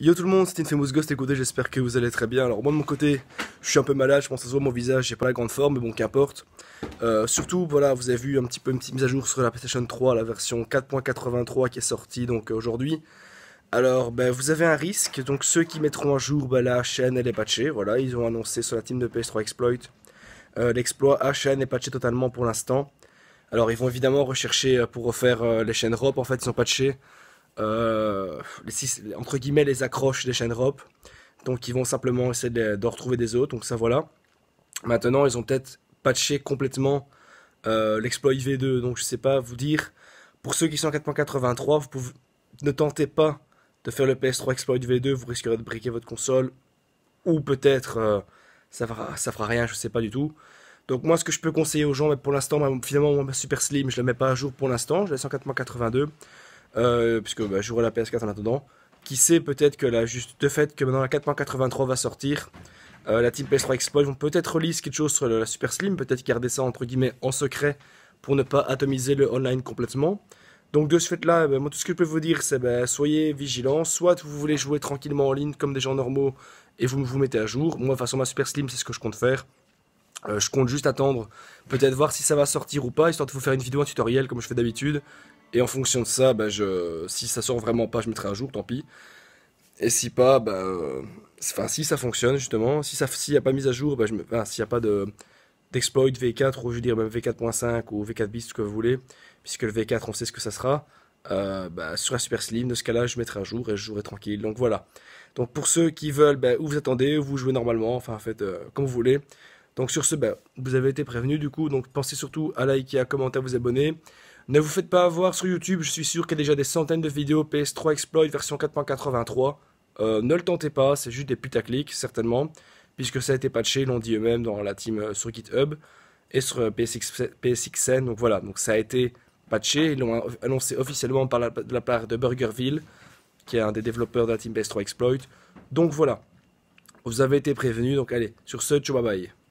Yo tout le monde, c'est une Famous Ghost, écoutez, j'espère que vous allez très bien. Alors moi de mon côté, je suis un peu malade, je pense que ça se mon visage, j'ai pas la grande forme, mais bon, qu'importe. Euh, surtout, voilà, vous avez vu un petit peu une petite mise à jour sur la PlayStation 3, la version 4.83 qui est sortie donc euh, aujourd'hui. Alors, ben, vous avez un risque, donc ceux qui mettront à jour ben, la chaîne, elle est patchée, voilà, ils ont annoncé sur la team de PS3 Exploit. Euh, L'exploit HN est patché totalement pour l'instant. Alors ils vont évidemment rechercher pour refaire les chaînes ROP, en fait ils sont patchés euh, les, entre guillemets les accroches des chaînes ROP. Donc ils vont simplement essayer de, retrouver des autres. Donc ça voilà. Maintenant ils ont peut-être patché complètement euh, l'exploit IV2. Donc je sais pas vous dire. Pour ceux qui sont en 4.83, vous pouvez, ne tentez pas de faire le PS3 exploit IV2. Vous risquerez de briquer votre console. Ou peut-être euh, ça, fera, ça rien, je sais pas du tout. Donc moi ce que je peux conseiller aux gens, mais pour l'instant finalement ma Super Slim je la mets pas à jour pour l'instant, je laisse en 4.82 euh, puisque bah, j'aurai la PS4 en attendant. Qui sait peut-être que là, juste de fait que maintenant la 4.83 va sortir, euh, la team PS3 Exploit vont peut-être release quelque chose sur la Super Slim, peut-être garder ça entre guillemets en secret pour ne pas atomiser le online complètement. Donc de ce fait-là, ben, moi tout ce que je peux vous dire, c'est ben, soyez vigilants. Soit vous voulez jouer tranquillement en ligne comme des gens normaux et vous vous mettez à jour. Moi, façon, ma Super Slim, c'est ce que je compte faire. Euh, je compte juste attendre, peut-être voir si ça va sortir ou pas, histoire de vous faire une vidéo, un tutoriel comme je fais d'habitude. Et en fonction de ça, bah, si ça sort vraiment pas, je mettrai un jour, tant pis. Et si pas, bah, euh, si ça fonctionne justement, s'il n'y a pas mise à jour, bah, s'il n'y a pas de d'exploit V4 ou je veux dire même V4.5 ou V4 bis, ce que vous voulez, puisque le V4 on sait ce que ça sera. Euh, bah, sur la Super Slim, de ce cas-là, je mettrai un jour et je jouerai tranquille. Donc voilà. Donc pour ceux qui veulent, où vous attendez, vous jouez normalement, enfin en fait, euh, comme vous voulez. Donc sur ce, vous avez été prévenu du coup, donc pensez surtout à liker, à commenter, à vous abonner. Ne vous faites pas avoir sur YouTube, je suis sûr qu'il y a déjà des centaines de vidéos PS3 Exploit version 4.83. Euh, ne le tentez pas, c'est juste des putaclics, certainement, puisque ça a été patché, l'ont dit eux-mêmes dans la team euh, sur GitHub et sur euh, PSX, PSXN. Donc voilà, donc ça a été patché, ils l'ont annoncé officiellement par la, part de Burgerville, qui est un des développeurs de la team PS3 Exploit. Donc voilà, vous avez été prévenu, donc allez, sur ce, ciao bye bye.